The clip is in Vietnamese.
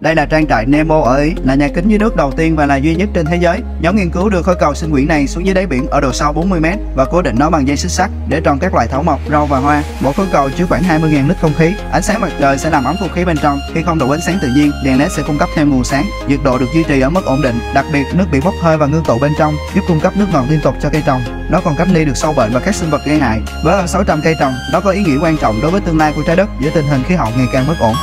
Đây là trang trại Nemo ở Ý, là nhà kính dưới nước đầu tiên và là duy nhất trên thế giới. Nhóm nghiên cứu đưa khối cầu sinh quyển này xuống dưới đáy biển ở độ sâu 40m và cố định nó bằng dây xích sắt để trồng các loại thảo mộc, rau và hoa. Mỗi khối cầu chứa khoảng 20.000 lít không khí. Ánh sáng mặt trời sẽ làm ấm không khí bên trong. Khi không đủ ánh sáng tự nhiên, đèn led sẽ cung cấp thêm nguồn sáng. Nhiệt độ được duy trì ở mức ổn định. Đặc biệt, nước bị bốc hơi và ngưng tụ bên trong giúp cung cấp nước ngọt liên tục cho cây trồng. Nó còn cách ly được sâu bệnh và các sinh vật gây hại. Với hơn 600 cây trồng, nó có ý nghĩa quan trọng đối với tương lai của trái đất giữa tình hình khí hậu ngày càng bất ổn.